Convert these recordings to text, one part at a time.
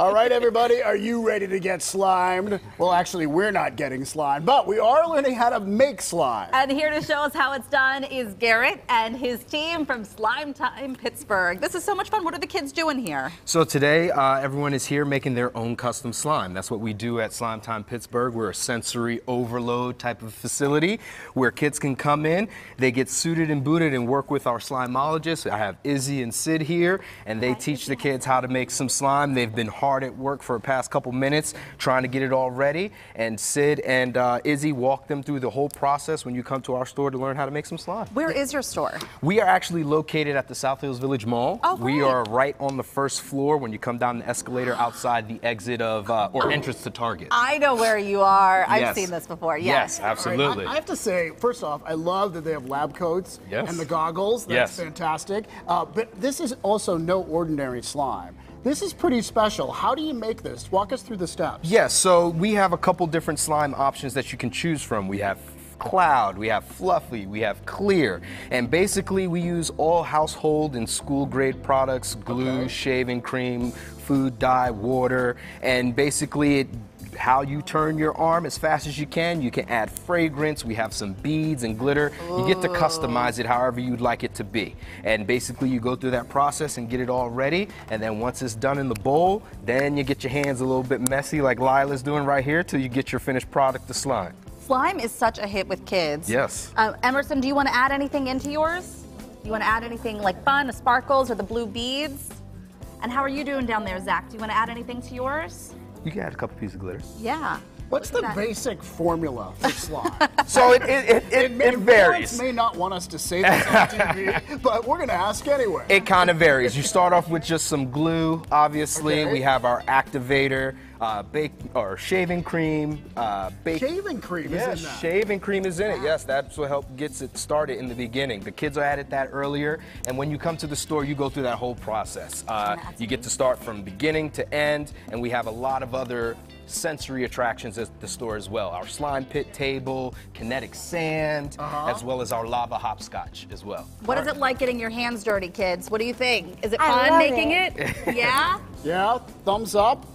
All right, everybody, are you ready to get slimed? Well, actually, we're not getting slimed, but we are learning how to make slime. And here to show us how it's done is Garrett and his team from Slime Time Pittsburgh. This is so much fun. What are the kids doing here? So today, uh, everyone is here making their own custom slime. That's what we do at Slime Time Pittsburgh. We're a sensory overload type of facility where kids can come in, they get suited and booted and work with our slimologists. I have Izzy and Sid here, and they teach the kids how to make some slime. They've been hard at work for the past couple minutes trying to get it all ready. And Sid and uh, Izzy walk them through the whole process when you come to our store to learn how to make some slime. Where is your store? We are actually located at the South Hills Village Mall. Oh, we are right on the first floor when you come down the escalator outside the exit of uh, or entrance to Target. I know where you are. I've Yes. seen this before. Yes, Yes. absolutely. I, I have to say, first off, I love that they have lab coats Yes. and the goggles. That's Yes. fantastic. Uh, but this is also no ordinary slime. This is pretty special. How do you make this? Walk us through the steps. Yes, so we have a couple different slime options that you can choose from. We have cloud, we have fluffy, we have clear. And basically we use all household and school grade products, glue, shaving cream, food dye, water, and basically it how you turn your arm as fast as you can. You can add fragrance. We have some beads and glitter. You get to customize it however you'd like it to be. And basically you go through that process and get it all ready. And then once it's done in the bowl, then you get your hands a little bit messy like Lila's doing right here till you get your finished product to slime. Slime is such a hit with kids. Yes. Uh, Emerson, do you want to add anything into yours? You want to add anything like fun, the sparkles or the blue beads? And how are you doing down there, Zach? Do you want to add anything to yours? You can add a couple pieces of glitter. Yeah. What's the Look at basic formula for slime? So it, it, it, it, May- it varies. may not want us to say this on TV, but we're going to ask anyway. It kind of varies. You start off with just some glue, obviously. Okay. We have our activator, uh, bake or shaving cream, uh, bake. Shaving cream Yeah, is in that. shaving cream is in it. Yes, that's what helps gets it started in the beginning. The kids are at it that earlier, and when you come to the store, you go through that whole process. Uh, you get to start from beginning to end, and we have a lot of other sensory attractions at the store as well. Our slime pit table, kinetic sand, Uh-huh. as well as our lava hopscotch as well. What is it like getting your hands dirty, kids? What do you think? Is it I fun love making it? yeah? Yeah, thumbs up.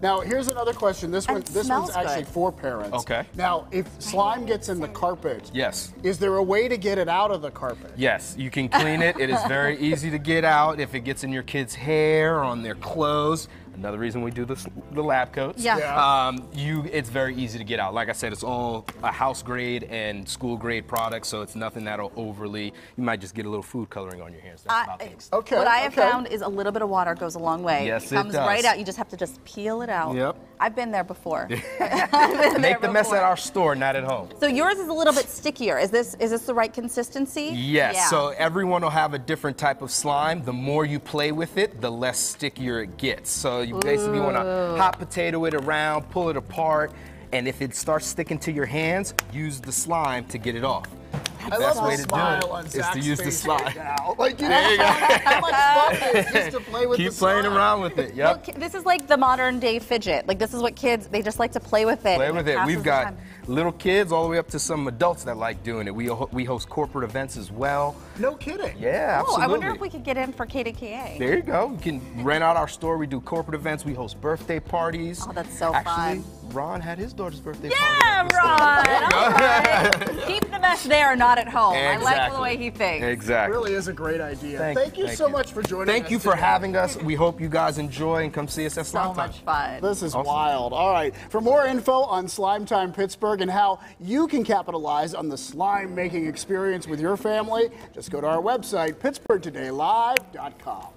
Now, here's another question. This one, this smells one's actually good. for parents. Okay. Now, if slime gets in the carpet, Yes. is there a way to get it out of the carpet? Yes, you can clean it. It is very easy to get out if it gets in your kids' hair, or on their clothes. Another reason we do this, the lab coats. Yeah. Yeah. Um, you, it's very easy to get out. Like I said, it's all a house grade and school grade product, so it's nothing that'll overly. You might just get a little food coloring on your hands. That's about the I- extent. Okay, what I have okay. found is a little bit of water goes a long way. Yes, it it comes does. right out. You just have to just peel it out. Yep. I've been there before. I've been Make there the mess at our store, not at home. So yours is a little bit stickier. Is this is this the right consistency? Yes, Yeah. so everyone will have a different type of slime. The more you play with it, the less stickier it gets. So you basically want to hot potato it around, pull it apart, and if it starts sticking to your hands, use the slime to get it off. I Best love way to do smile it on to use the face slime. right. Like, you know how much fun it is just to play with Keep the playing slime. around with it. Yep. ki- this is like the modern day fidget. Like this is what kids they just like to play with it. Play with it. passes We've got little kids all the way up to some adults that like doing it. We, we host corporate events as well. No kidding. Yeah, Oh, absolutely. I wonder if we could get in for KDKA. There you go. You can rent out our store. We do corporate events. We host birthday parties. Oh, that's so Actually, fun. Ron had his daughter's birthday Yeah, party. at the store. Ron. All right. Keep the mess there, not at home. I like the way he thinks. Exactly. Really is a great idea. Thank- Thank, you thank so you. much for joining us. Thank you for today. having us. We hope you guys enjoy and come see us at So Slime Time. So much fun. This is Awesome. wild. All right. For more info on Slime Time Pittsburgh and how you can capitalize on the slime making experience with your family, just go to our website, pittsburghtodaylive.com.